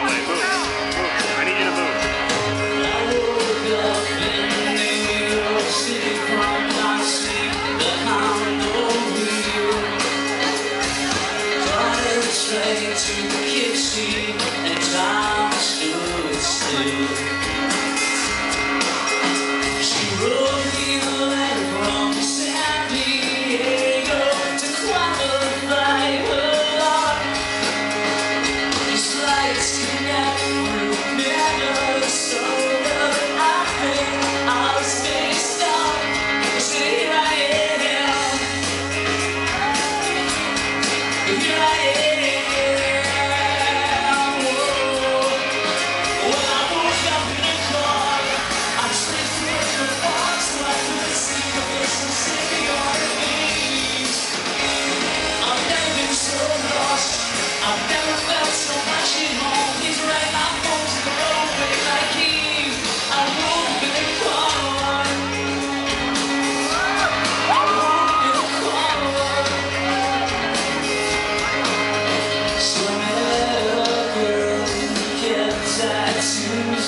my way. Move.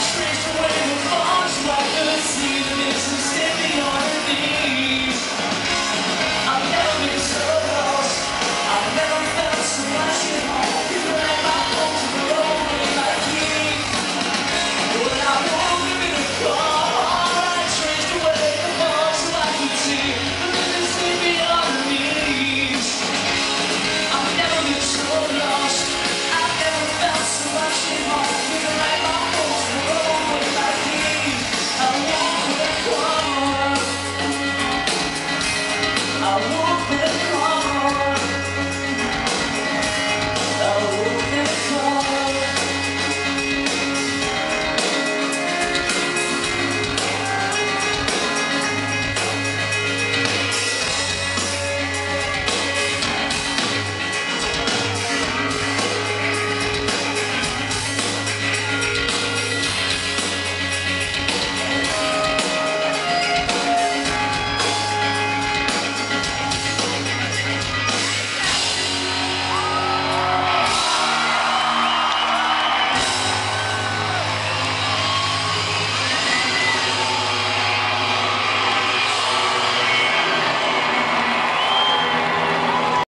Streets away.